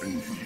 Baby.